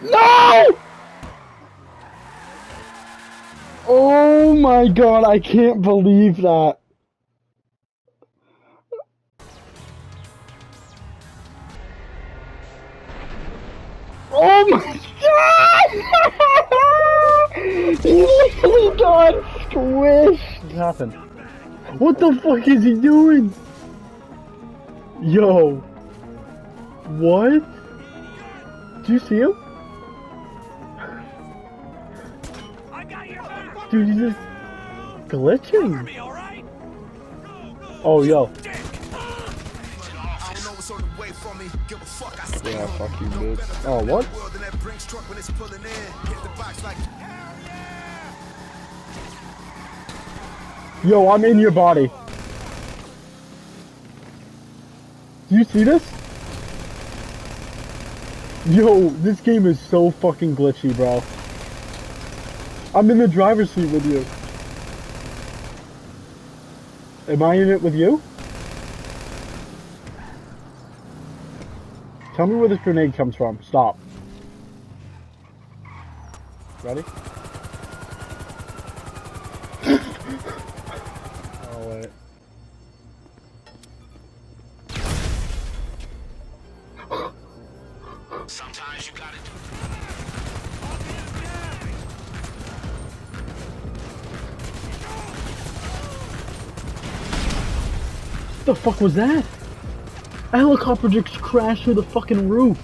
No! Oh my god, I can't believe that. Oh my god! he literally got squished! What happened? What the fuck is he doing? Yo. What? Do you see him? Dude, he's just glitching. Oh, yo. Yeah, fuck you, bitch. Oh, what? Yo, I'm in your body. Do you see this? Yo, this game is so fucking glitchy, bro. I'm in the driver's seat with you. Am I in it with you? Tell me where this grenade comes from. Stop. Ready? oh, wait. Sometimes you gotta do the fuck was that? A helicopter just crashed through the fucking roof.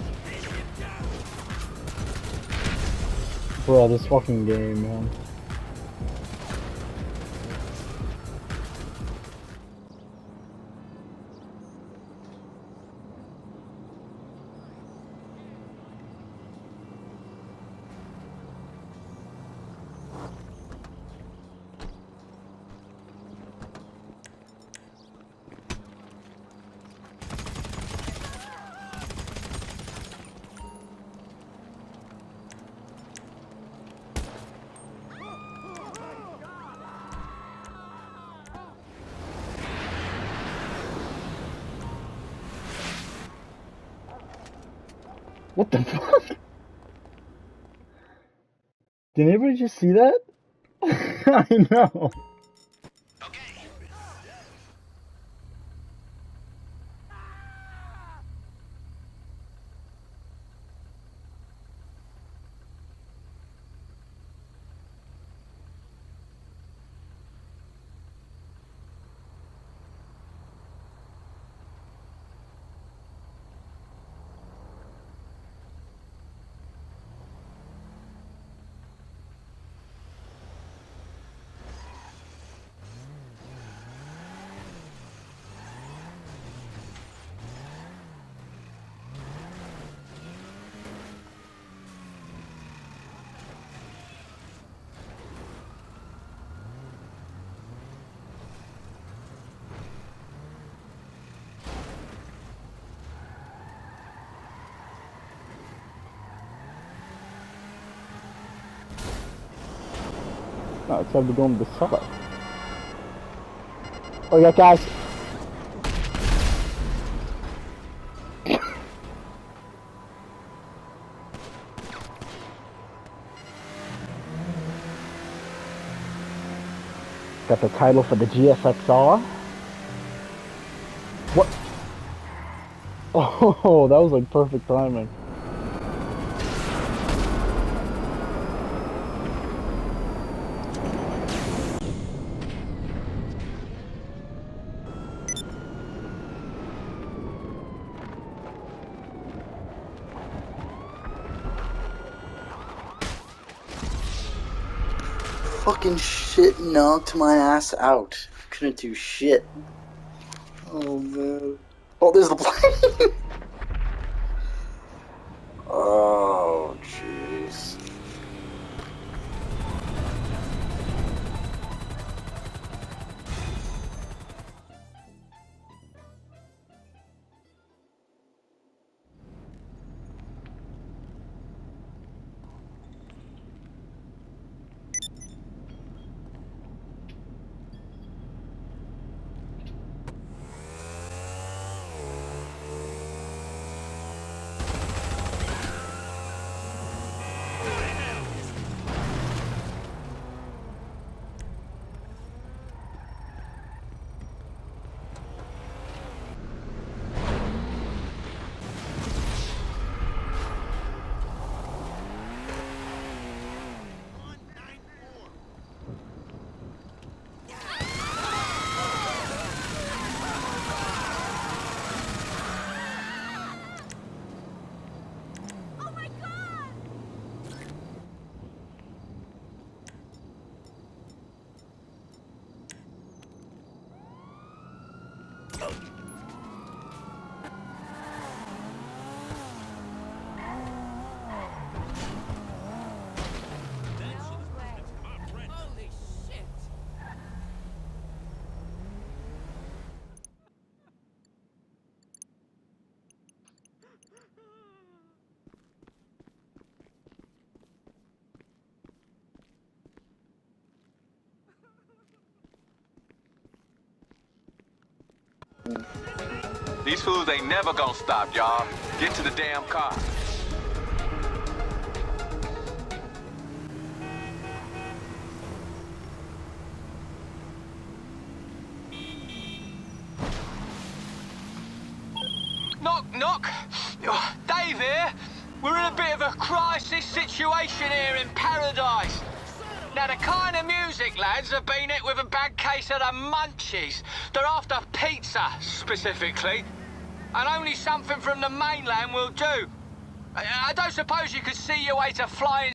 Bro, this fucking game, man. What the fuck? Did anybody just see that? I know. No, it's time to go into the cellar. Oh yeah, guys. Got the title for the GSXR. What? Oh, that was like perfect timing. Fucking shit knocked my ass out. Couldn't do shit. Oh man. Oh, there's the plane. Holy shit! These fools ain't never gonna stop, y'all. Get to the damn car. Knock, knock. Oh, Dave here. We're in a bit of a crisis situation here in paradise. Now, the Keinemusik lads have been hit with a bad case of the munchies. They're after pizza, specifically. And only something from the mainland will do. I, I don't suppose you could see your way to flying